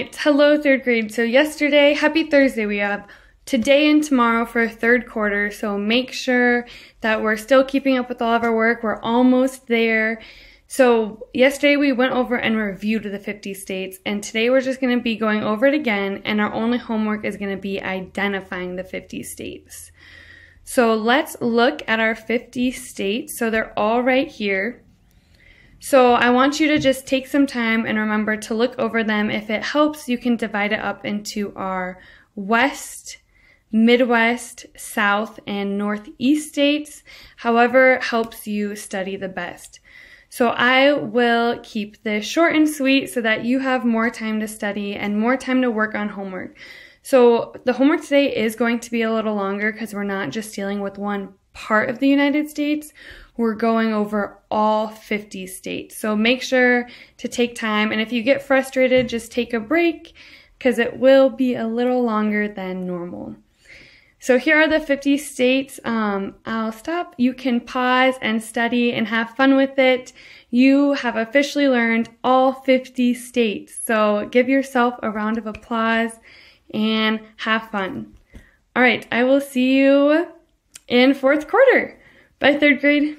Hello, third grade. So, yesterday, happy Thursday, we have today and tomorrow for third quarter. So, make sure that we're still keeping up with all of our work. We're almost there. So, yesterday we went over and reviewed the 50 states, and today we're just going to be going over it again, and our only homework is going to be identifying the 50 states. So, let's look at our 50 states. So, they're all right here. So I want you to just take some time and remember to look over them. If it helps, you can divide it up into our West, Midwest, South, and Northeast states. However, helps you study the best. So I will keep this short and sweet so that you have more time to study and more time to work on homework. So the homework today is going to be a little longer because we're not just dealing with one part of the United States we're going over all 50 states. So make sure to take time. And if you get frustrated, just take a break because it will be a little longer than normal. So here are the 50 states. Um, I'll stop. You can pause and study and have fun with it. You have officially learned all 50 states. So give yourself a round of applause and have fun. All right, I will see you in fourth quarter. Bye, third grade.